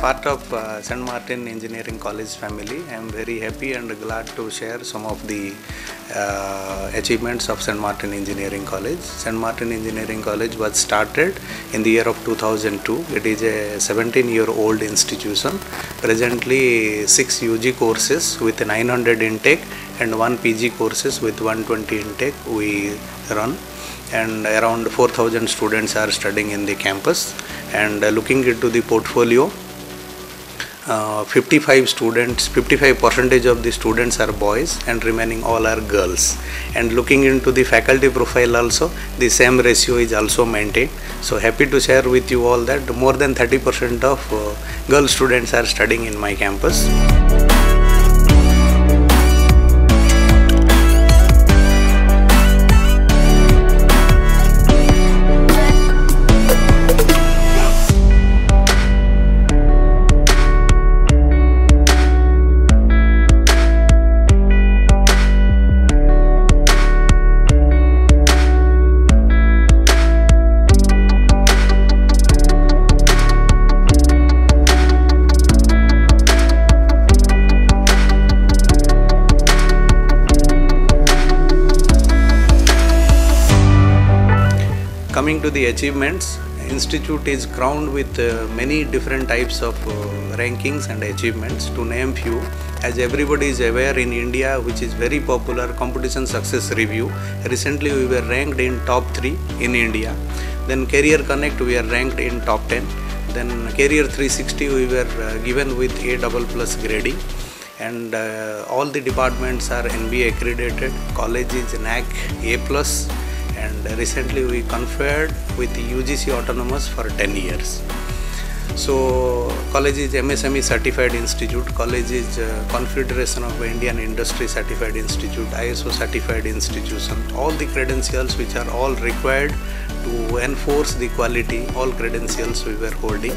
part of uh, St. Martin Engineering College family. I am very happy and glad to share some of the uh, achievements of St. Martin Engineering College. St. Martin Engineering College was started in the year of 2002. It is a 17 year old institution. Presently, six UG courses with 900 intake and one PG courses with 120 intake we run and around 4000 students are studying in the campus and uh, looking into the portfolio uh, 55 students 55 percentage of the students are boys and remaining all are girls. And looking into the faculty profile also the same ratio is also maintained. So happy to share with you all that more than 30 percent of uh, girl students are studying in my campus coming to the achievements institute is crowned with uh, many different types of uh, rankings and achievements to name few. As everybody is aware in india which is very popular competition success review recently we were ranked in top 3 in india. Then career connect we are ranked in top 10 then career 360 we were uh, given with a double plus grading. And uh, all the departments are nba accredited. College is NAAC a plus and recently we conferred with UGC Autonomous for 10 years. So college is MSME certified institute, college is uh, Confederation of Indian Industry certified institute, ISO certified institution, all the credentials which are all required to enforce the quality, all credentials we were holding.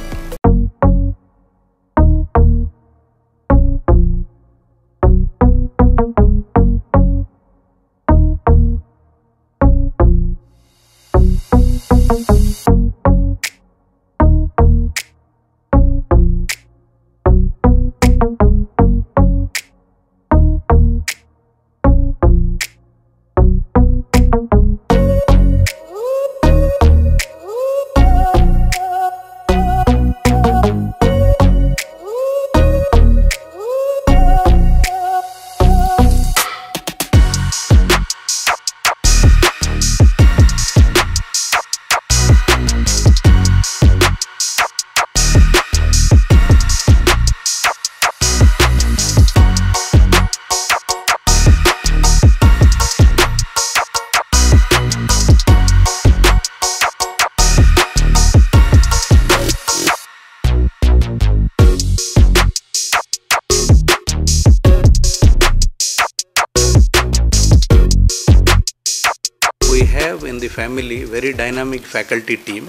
Have in the family very dynamic faculty team.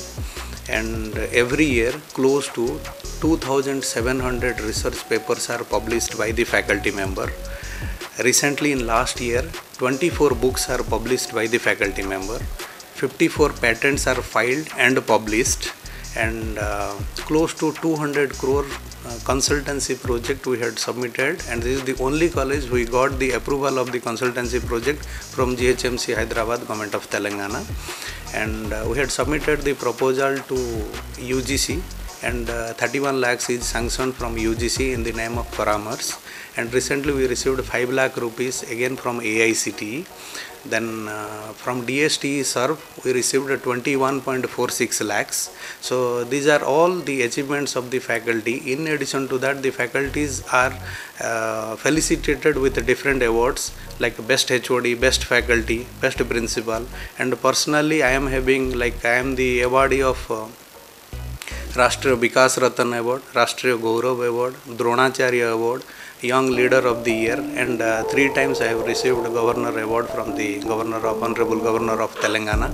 And every year close to 2700 research papers are published by the faculty member. Recently in last year 24 books are published by the faculty member. 54 patents are filed and published. And uh, close to 200 crore consultancy project we had submitted and this is the only college we got the approval of the consultancy project from GHMC Hyderabad government of Telangana. And uh, we had submitted the proposal to UGC and uh, 31 lakhs is sanctioned from UGC in the name of Paramarsh. And recently we received 5 lakh rupees again from AICTE then uh, from DSTE SERB we received 21.46 lakhs. So these are all the achievements of the faculty. In addition to that the faculties are uh, felicitated with different awards like best HOD best faculty best principal. And personally I am having like I am the awardee of uh, राष्ट्रीय Vikas Ratna award Rashtriya Gaurav award Dronacharya award young leader of the year and uh, three times I have received governor award from the governor of honorable governor of Telangana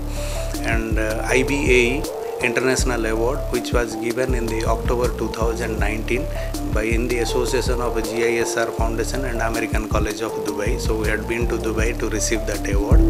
and uh, IBAE international award which was given in the October 2019 by in the association of GISR Foundation and American College of Dubai so we had been to Dubai to receive that award